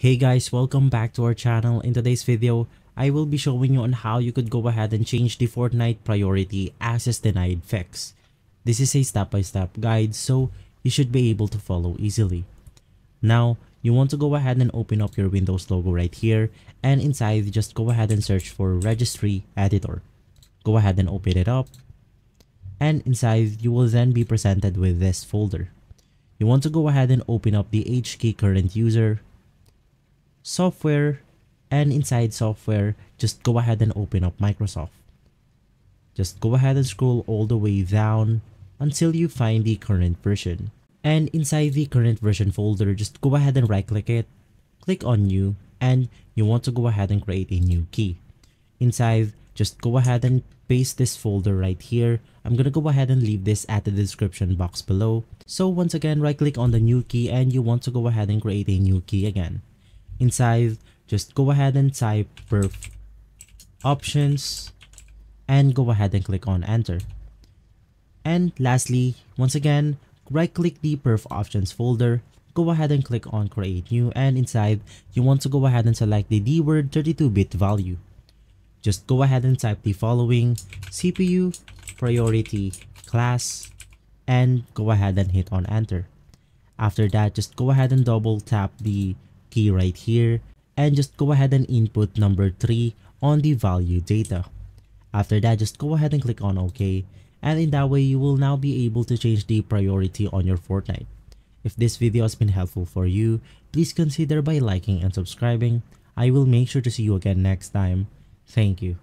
Hey guys, welcome back to our channel. In today's video, I will be showing you on how you could go ahead and change the Fortnite priority access denied fix. This is a step-by-step -step guide so you should be able to follow easily. Now, you want to go ahead and open up your Windows logo right here and inside just go ahead and search for registry editor. Go ahead and open it up and inside you will then be presented with this folder. You want to go ahead and open up the HK current user, software, and inside software, just go ahead and open up Microsoft. Just go ahead and scroll all the way down until you find the current version. And inside the current version folder, just go ahead and right click it, click on new, and you want to go ahead and create a new key. Inside, just go ahead and paste this folder right here. I'm gonna go ahead and leave this at the description box below. So once again, right click on the new key and you want to go ahead and create a new key again. Inside, just go ahead and type perf options and go ahead and click on enter. And lastly, once again, right click the perf options folder, go ahead and click on create new and inside, you want to go ahead and select the DWORD 32-bit value. Just go ahead and type the following CPU priority class and go ahead and hit on enter. After that, just go ahead and double tap the key right here and just go ahead and input number 3 on the value data. After that, just go ahead and click on OK and in that way you will now be able to change the priority on your Fortnite. If this video has been helpful for you, please consider by liking and subscribing. I will make sure to see you again next time. Thank you.